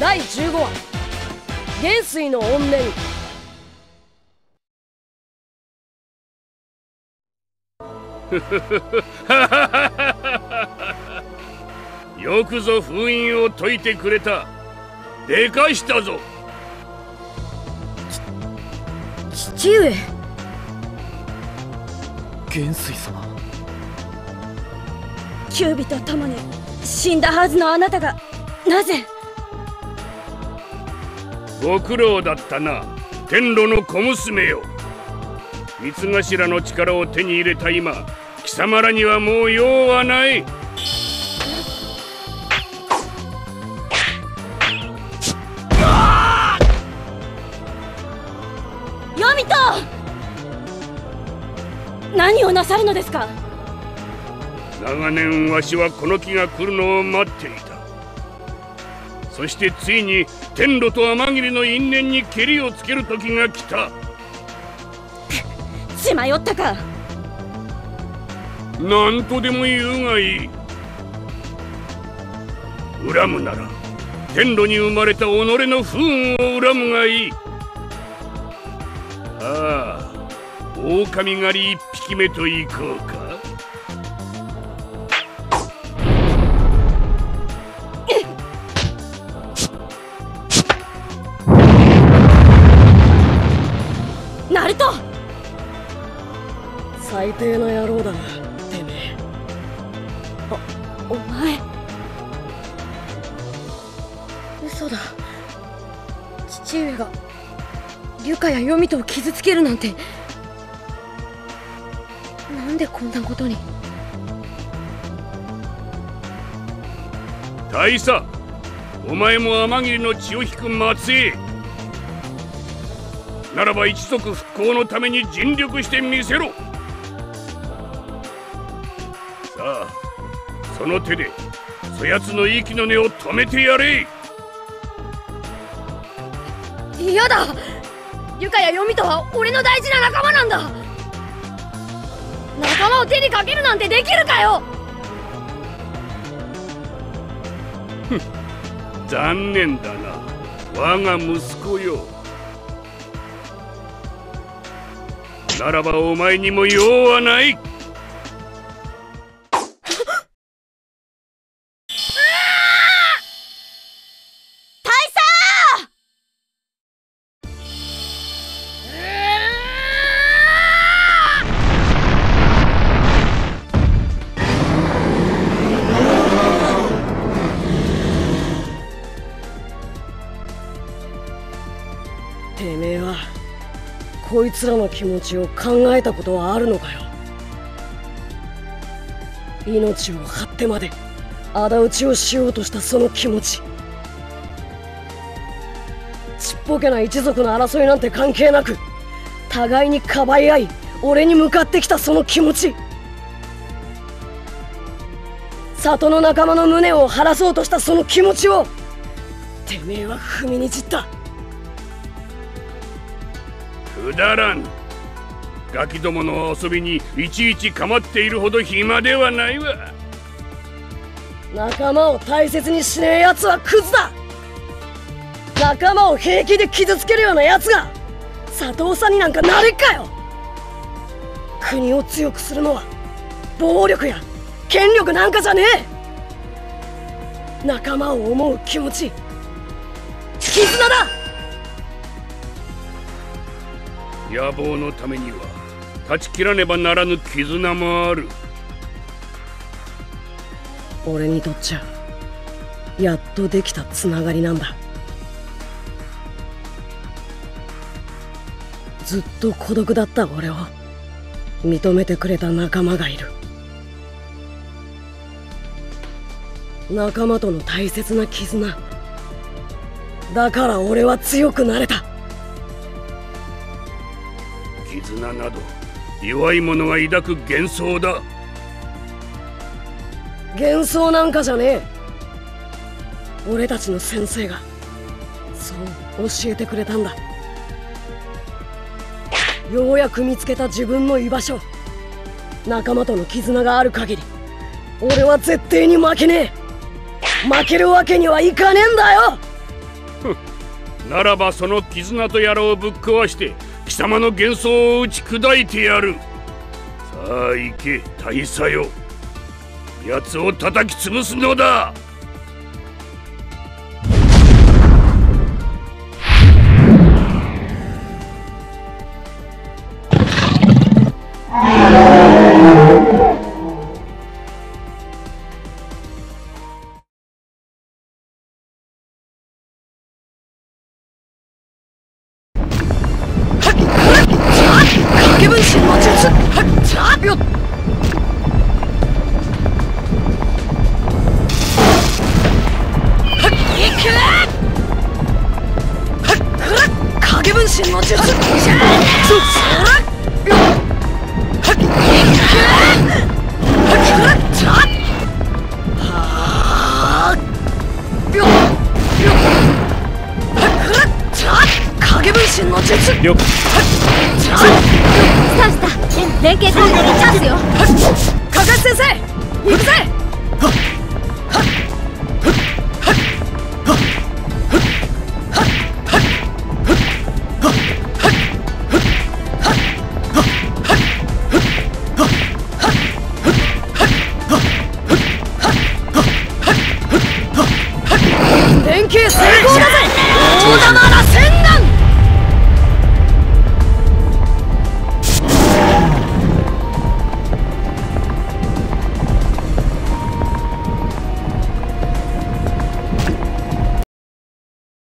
第15話元帥の怨念。よくぞ封印を解いてくれた。でかしたぞ。父上。元帥様。キュービと共に死んだはずのあなたがなぜご苦労だったな。天路の小娘よ。三頭の力を手に入れた今貴様らにはもう用はない。ヤミト何をなさるのですか？長年わしはこの木が来るのを待っていた。そしてついに天路と天霧の因縁にけりをつける時が来た。血迷ったか。何とでも言うがいい。恨むなら天路に生まれた己の不運を恨むがいい。ああ狼狩り一匹目と行こうか最低な野郎だな。てめえ。おお前。嘘だ。父上がリュカやヨミトを傷つけるなんて。なんでこんなことに。大佐お前も天霧の血を引く末裔ならば一族復興のために尽力してみせろその手でそやつの息の根を止めてやれ。嫌だ。リュカやヨミトは俺の大事な仲間なんだ。仲間を手にかけるなんてできるかよ。残念だな。我が息子よ。ならばお前にも用はないこいつらの気持ちを考えたことはあるのかよ。命を張ってまで仇討ちをしようとしたその気持ち。ちっぽけな一族の争いなんて関係なく互いにかばい合い俺に向かってきたその気持ち。里の仲間の胸を晴らそうとしたその気持ちをてめえは踏みにじった。くだらん。ガキどもの遊びにいちいち構っているほど暇ではないわ。仲間を大切にしねえ奴はクズだ。仲間を平気で傷つけるような奴が佐藤さんになんかなれっかよ。国を強くするのは暴力や権力なんかじゃねえ。仲間を思う気持ち絆だ。野望のためには断ち切らねばならぬ絆もある。俺にとっちゃやっとできたつながりなんだ。ずっと孤独だった俺を認めてくれた仲間がいる。仲間との大切な絆。だから俺は強くなれ。絆など弱い者が抱く幻想だ。幻想なんかじゃねえ。俺たちの先生がそう教えてくれたんだ。ようやく見つけた自分の居場所仲間との絆がある限り俺は絶対に負けねえ。負けるわけにはいかねえんだよ。ならばその絆とやらをぶっ壊して貴様の幻想を打ち砕いてやる。さあ行け大佐よ。奴を叩き潰すのだ。影分身の術はっちゃよっはっいくはっくらっ影分身の術じゃそらよはっいくはっちゃはーよっよはっちゃ影分身の術チすよ。加賀先生行くぜ。